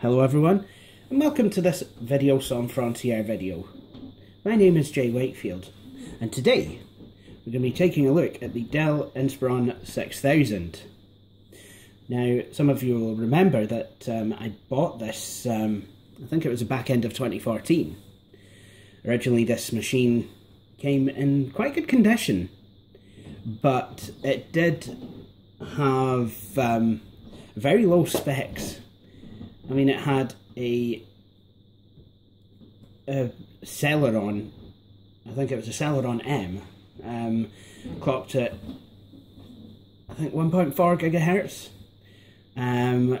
Hello everyone, and welcome to this video Sans Frontier video. My name is Jay Wakefield, and today we're going to be taking a look at the Dell Inspiron 6000. Now, some of you will remember that um, I bought this, um, I think it was the back end of 2014. Originally this machine came in quite good condition, but it did have um, very low specs I mean, it had a, a Celeron, I think it was a Celeron M, um, clocked at, I think, 1.4 gigahertz. Um,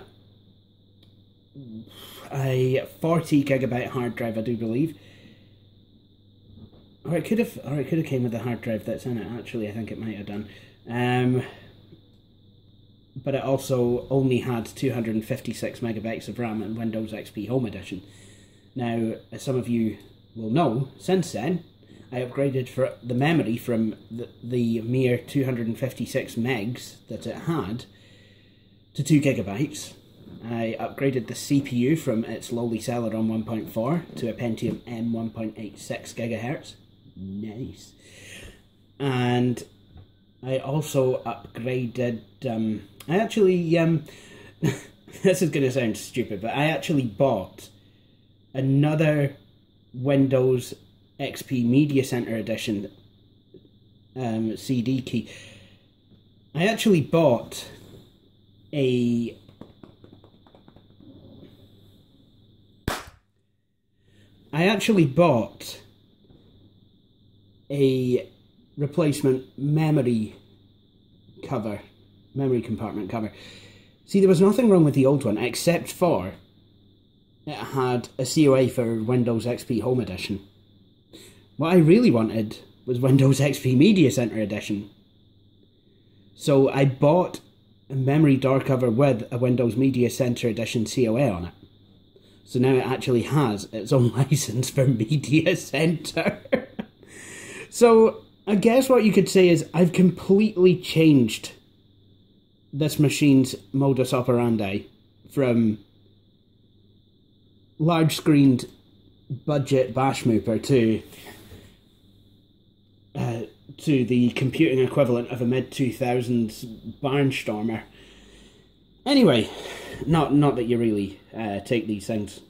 a 40 gigabyte hard drive, I do believe. Or it could have, or it could have came with the hard drive that's in it. Actually, I think it might have done. Um, but it also only had 256 megabytes of RAM in Windows XP Home Edition. Now, as some of you will know, since then, I upgraded for the memory from the, the mere 256 megs that it had to 2 gigabytes. I upgraded the CPU from its lowly Celeron 1.4 to a Pentium M 1.86 gigahertz. Nice. And I also upgraded um, I actually, um, this is going to sound stupid, but I actually bought another Windows XP Media Center Edition um, CD key. I actually bought a I actually bought a replacement memory cover memory compartment cover. See, there was nothing wrong with the old one, except for it had a COA for Windows XP Home Edition. What I really wanted was Windows XP Media Center Edition. So I bought a memory door cover with a Windows Media Center Edition COA on it. So now it actually has its own license for Media Center. so I guess what you could say is I've completely changed this machine's modus operandi from large screened budget Bashmooper to uh, to the computing equivalent of a mid 2000s barnstormer. Anyway, not not that you really uh, take these things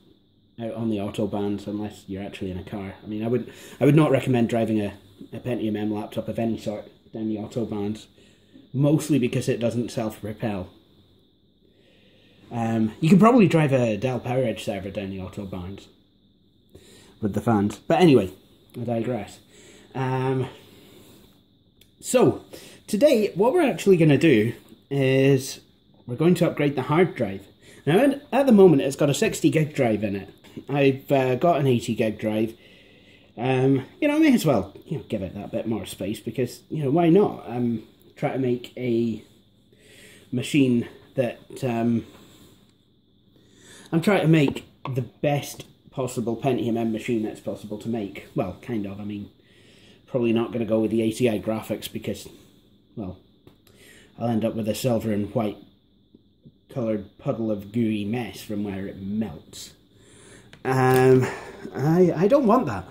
out on the autobahns unless you're actually in a car. I mean, I would I would not recommend driving a, a Pentium M laptop of any sort down the autobahns mostly because it doesn't self-propel. Um, you can probably drive a Dell PowerEdge server down the autobahns with the fans. But anyway, I digress. Um, so, today, what we're actually going to do is we're going to upgrade the hard drive. Now, at the moment, it's got a 60 gig drive in it. I've uh, got an 80 gig drive. Um, you know, I may as well you know, give it that bit more space because, you know, why not? Um, try to make a machine that um, I'm trying to make the best possible Pentium M machine that's possible to make. Well, kind of. I mean, probably not going to go with the ATI graphics because, well, I'll end up with a silver and white coloured puddle of gooey mess from where it melts. Um, I I don't want that.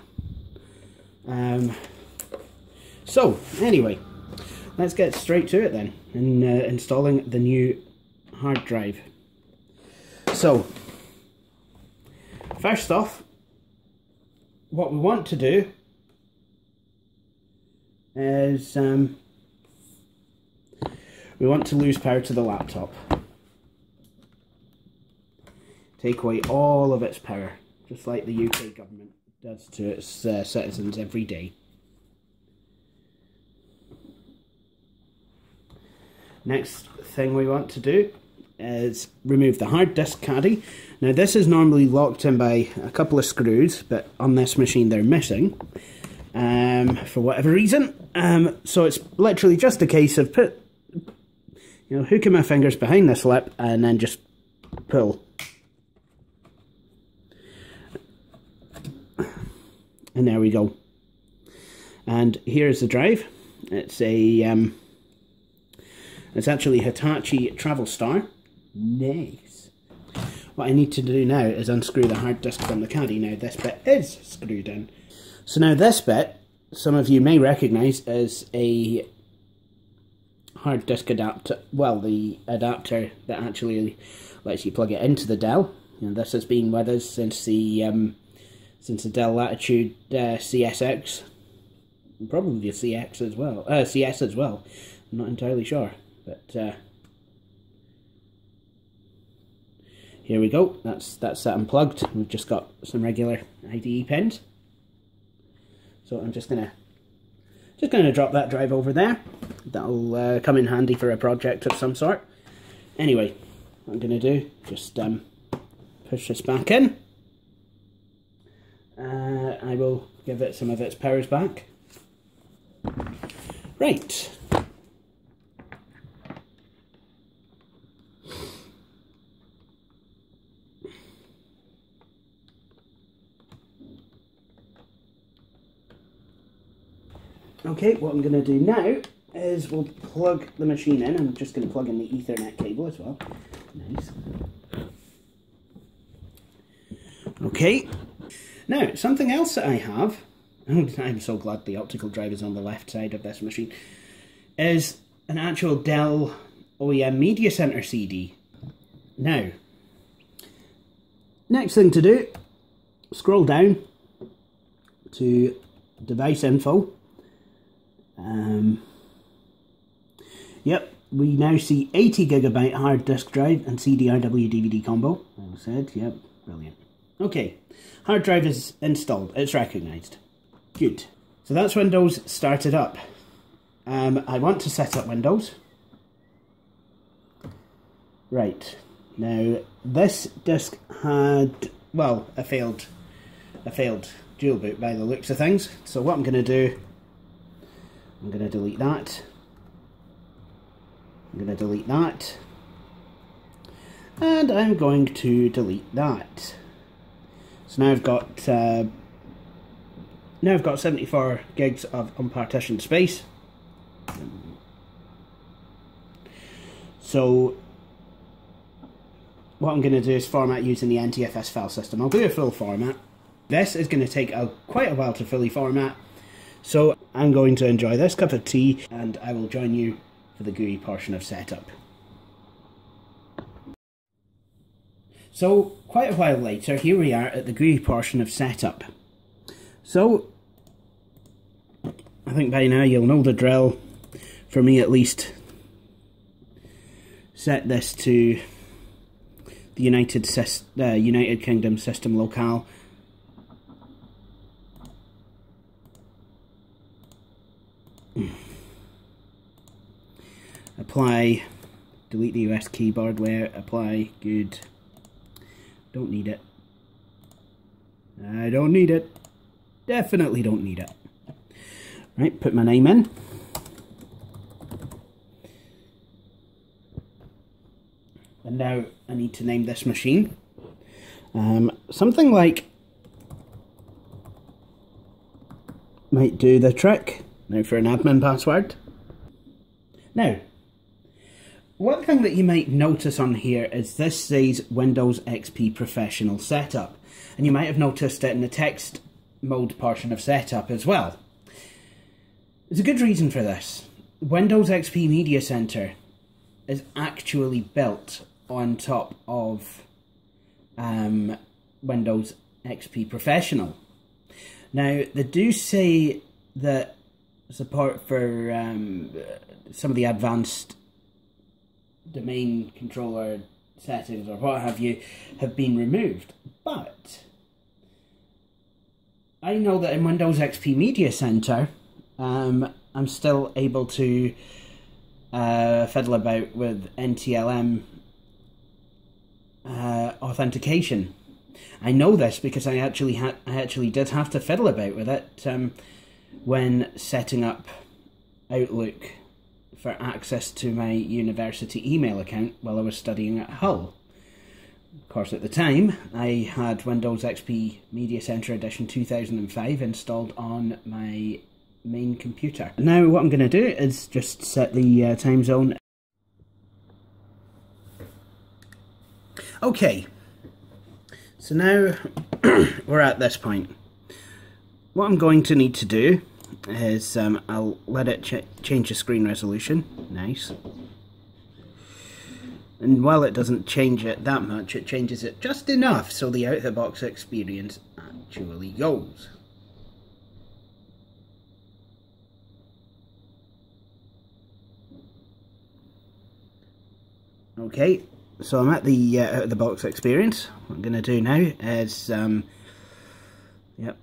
Um, so anyway, let's get straight to it then in uh, installing the new hard drive. So, first off, what we want to do is um, we want to lose power to the laptop. Take away all of its power, just like the UK government does to its uh, citizens every day. Next thing we want to do is remove the hard disk caddy. Now this is normally locked in by a couple of screws, but on this machine they're missing um, for whatever reason. Um, so it's literally just a case of put, you know, hooking my fingers behind this lip and then just pull. And there we go. And here's the drive. It's a um, it's actually Hitachi Travelstar. Nice. what I need to do now is unscrew the hard disk from the caddy. Now this bit is screwed in. So now this bit, some of you may recognise as a hard disk adapter, well the adapter that actually lets you plug it into the Dell. And this has been with us since the um, since the Dell Latitude uh, CSX, probably the CX as well, uh, CS as well. I'm not entirely sure, but uh, here we go. That's that's that unplugged. We've just got some regular IDE pins. So I'm just gonna just gonna drop that drive over there. That'll uh, come in handy for a project of some sort. Anyway, what I'm gonna do just um, push this back in. Uh, I will give it some of its powers back. Right. Okay, what I'm going to do now is we'll plug the machine in. I'm just going to plug in the Ethernet cable as well. Nice. Okay. Now, something else that I have, I'm so glad the optical drive is on the left side of this machine, is an actual Dell OEM Media Center CD. Now, next thing to do, scroll down to device info um, yep, we now see 80 gigabyte hard disk drive and CDRW DVD combo. I said, yep, brilliant. Okay, hard drive is installed, it's recognised. Good. So that's Windows started up. Um, I want to set up Windows. Right, now this disk had, well, a failed, a failed dual boot by the looks of things. So what I'm going to do I'm going to delete that. I'm going to delete that. And I'm going to delete that. So now I've got uh, now I've got 74 gigs of unpartitioned space. So what I'm going to do is format using the NTFS file system. I'll do a full format. This is going to take a, quite a while to fully format. So I'm going to enjoy this cup of tea and I will join you for the GUI portion of setup. So quite a while later, here we are at the GUI portion of setup. So I think by now you'll know the drill, for me at least. Set this to the United, uh, United Kingdom system locale apply, delete the US keyboard where apply, good. Don't need it. I don't need it. Definitely don't need it. Right, put my name in. And now I need to name this machine. Um, something like might do the trick. Now for an admin password. Now, one thing that you might notice on here is this says Windows XP Professional Setup. And you might have noticed it in the text mode portion of setup as well. There's a good reason for this. Windows XP Media Center is actually built on top of um, Windows XP Professional. Now, they do say that support for um, some of the advanced domain controller settings or what have you have been removed. But I know that in Windows XP Media Center, um, I'm still able to uh, fiddle about with NTLM uh, authentication. I know this because I actually had I actually did have to fiddle about with it um, when setting up Outlook for access to my university email account while I was studying at Hull. Of course, at the time, I had Windows XP Media Center Edition 2005 installed on my main computer. Now, what I'm going to do is just set the uh, time zone. Okay, So now we're at this point. What I'm going to need to do is um, I'll let it ch change the screen resolution. Nice. And while it doesn't change it that much, it changes it just enough so the out-of-the-box experience actually goes. Okay, so I'm at the uh, the box experience. What I'm going to do now is, um, yep,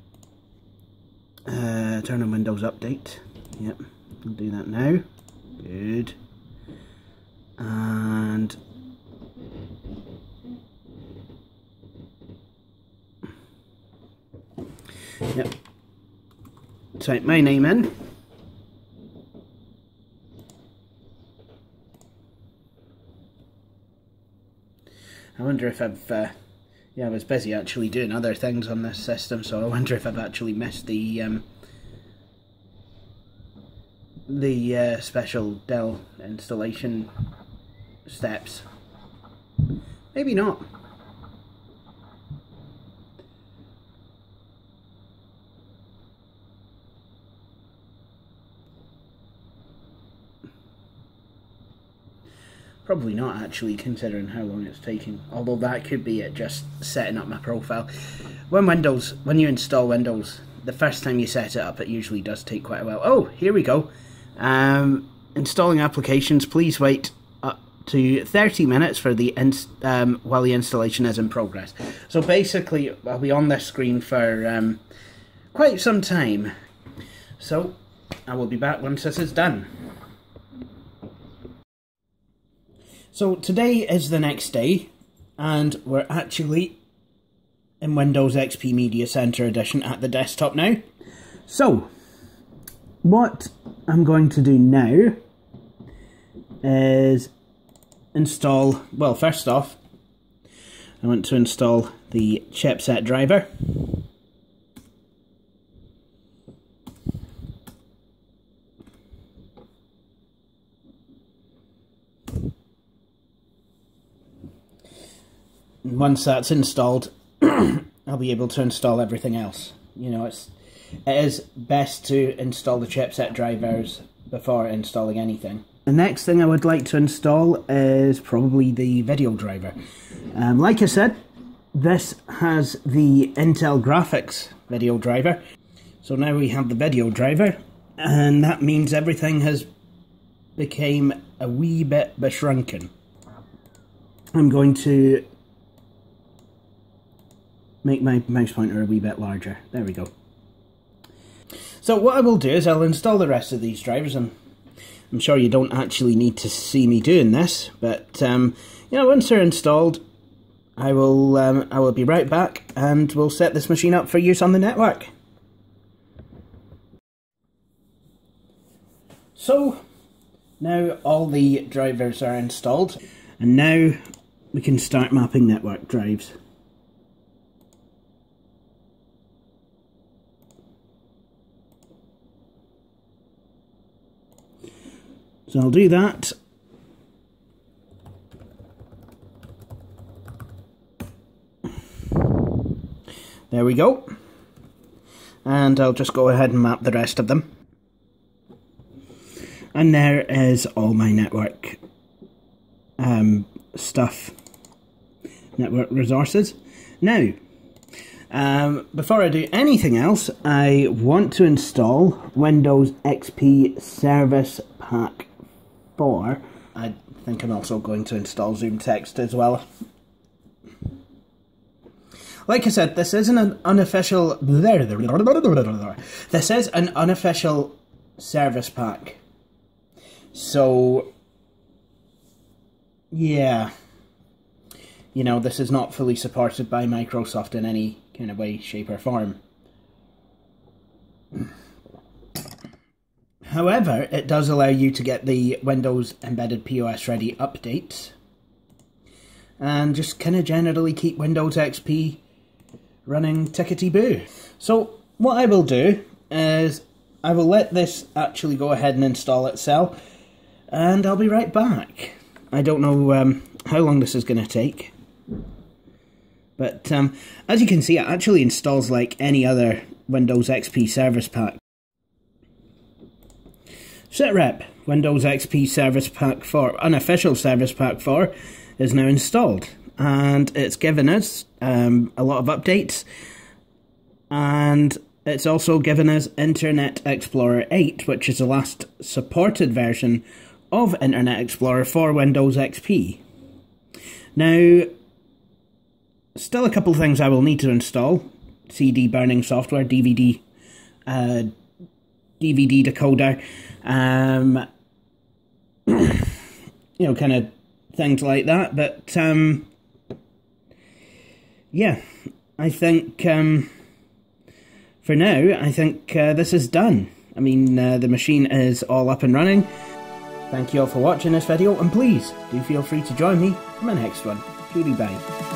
uh, turn on Windows Update. Yep, I'll do that now. Good. And yep, type my name in. I wonder if I've, uh, yeah, I was busy actually doing other things on this system, so I wonder if I've actually missed the, um, the uh, special Dell installation steps. Maybe not. Probably not actually, considering how long it's taking. Although that could be it, just setting up my profile. When Windows, when you install Windows, the first time you set it up, it usually does take quite a while. Oh, here we go. Um, installing applications, please wait up to 30 minutes for the um, while the installation is in progress. So basically, I'll be on this screen for um, quite some time. So, I will be back once this is done. So today is the next day, and we're actually in Windows XP Media Center Edition at the desktop now. So, what I'm going to do now is install, well first off, I want to install the chipset driver. Once that's installed, I'll be able to install everything else. You know, it's it is best to install the chipset drivers before installing anything. The next thing I would like to install is probably the video driver. Um, like I said, this has the Intel Graphics video driver. So now we have the video driver, and that means everything has became a wee bit beshrunken. I'm going to make my mouse pointer a wee bit larger. There we go. So what I will do is I'll install the rest of these drivers and I'm sure you don't actually need to see me doing this, but um, you know, once they're installed, I will um, I will be right back and we'll set this machine up for use on the network. So now all the drivers are installed and now we can start mapping network drives. So I'll do that. There we go. And I'll just go ahead and map the rest of them. And there is all my network um, stuff, network resources. Now, um, before I do anything else, I want to install Windows XP Service Pack 4. I think I'm also going to install ZoomText as well. Like I said, this isn't an unofficial... This is an unofficial service pack. So... Yeah. You know, this is not fully supported by Microsoft in any kind of way, shape or form. However, it does allow you to get the Windows Embedded POSReady updates. And just kind of generally keep Windows XP running tickety-boo. So, what I will do is I will let this actually go ahead and install itself. And I'll be right back. I don't know um, how long this is going to take. But um, as you can see, it actually installs like any other Windows XP Service Pack. SITREP Windows XP Service Pack 4, unofficial Service Pack 4, is now installed. And it's given us um, a lot of updates. And it's also given us Internet Explorer 8, which is the last supported version of Internet Explorer for Windows XP. Now, still a couple things I will need to install. CD burning software, DVD, uh, DVD decoder, um, you know, kind of things like that. But um, yeah, I think um, for now, I think uh, this is done. I mean, uh, the machine is all up and running. Thank you all for watching this video, and please do feel free to join me for my next one. Goodbye.